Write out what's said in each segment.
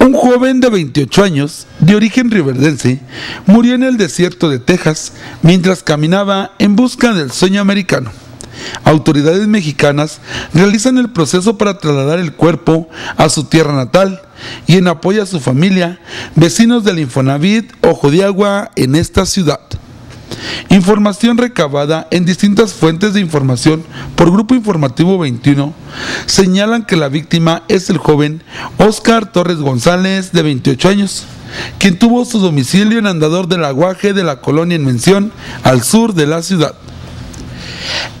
Un joven de 28 años, de origen riverdense, murió en el desierto de Texas mientras caminaba en busca del sueño americano. Autoridades mexicanas realizan el proceso para trasladar el cuerpo a su tierra natal y en apoyo a su familia, vecinos del Infonavit Ojo de Agua en esta ciudad. Información recabada en distintas fuentes de información por Grupo Informativo 21 señalan que la víctima es el joven Oscar Torres González, de 28 años, quien tuvo su domicilio en Andador del Aguaje de la colonia en mención, al sur de la ciudad.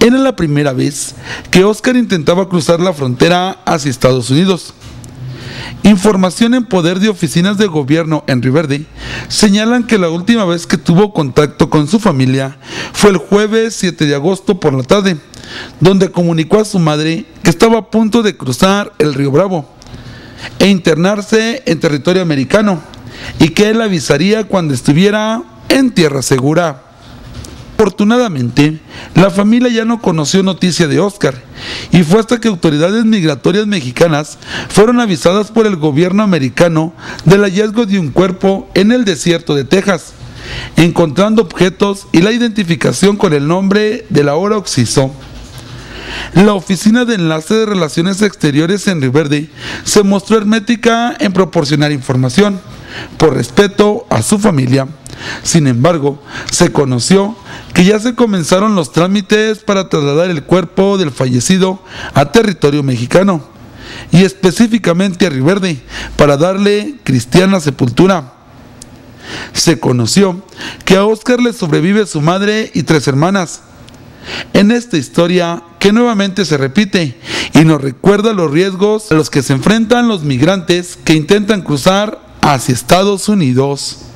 Era la primera vez que Oscar intentaba cruzar la frontera hacia Estados Unidos. Información en poder de oficinas de gobierno en Riverde señalan que la última vez que tuvo contacto con su familia fue el jueves 7 de agosto por la tarde, donde comunicó a su madre que estaba a punto de cruzar el río Bravo e internarse en territorio americano y que él avisaría cuando estuviera en tierra segura. Afortunadamente, la familia ya no conoció noticia de Oscar y fue hasta que autoridades migratorias mexicanas fueron avisadas por el gobierno americano del hallazgo de un cuerpo en el desierto de Texas, encontrando objetos y la identificación con el nombre de la hora Oxiso. La Oficina de Enlace de Relaciones Exteriores en Riverde se mostró hermética en proporcionar información, por respeto a su familia. Sin embargo, se conoció que ya se comenzaron los trámites para trasladar el cuerpo del fallecido a territorio mexicano y específicamente a Riverde para darle cristiana sepultura. Se conoció que a Oscar le sobrevive su madre y tres hermanas. En esta historia que nuevamente se repite y nos recuerda los riesgos a los que se enfrentan los migrantes que intentan cruzar hacia Estados Unidos.